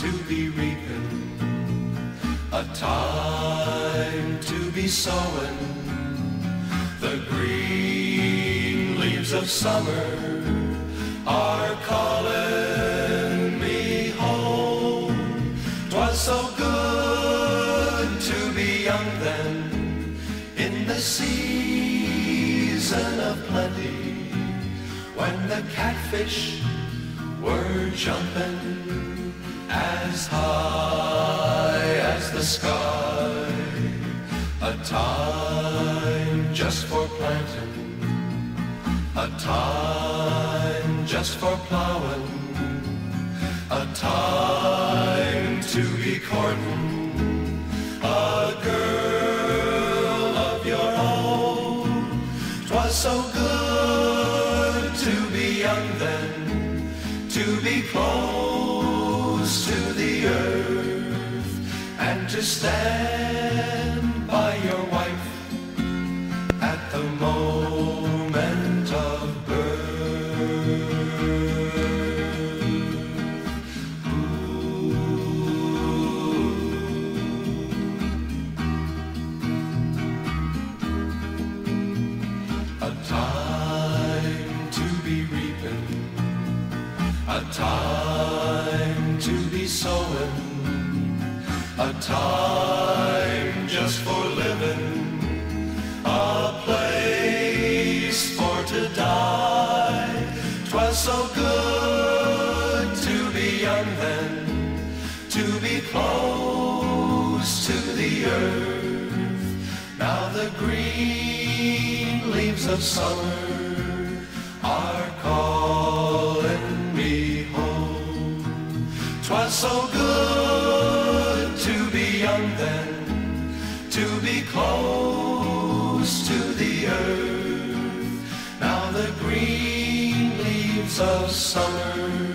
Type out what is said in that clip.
to be reaping, a time to be sowing the green leaves of summer are calling me home. 'Twas so good to be young then in the season of plenty when the catfish were jumping as high as the sky. A time just for planting, a time just for plowing, a time to be courting a girl of your own. 'Twas so good to be young then, to be close and to stand by your wife at the moment of birth. Ooh. A time to be reaping, a time to be sowing, time just for living, a place for to die. 'Twas so good to be young then, to be close to the earth. Now the green leaves of summer are calling me home. 'Twas so good then, to be close to the earth. Now the green leaves of summer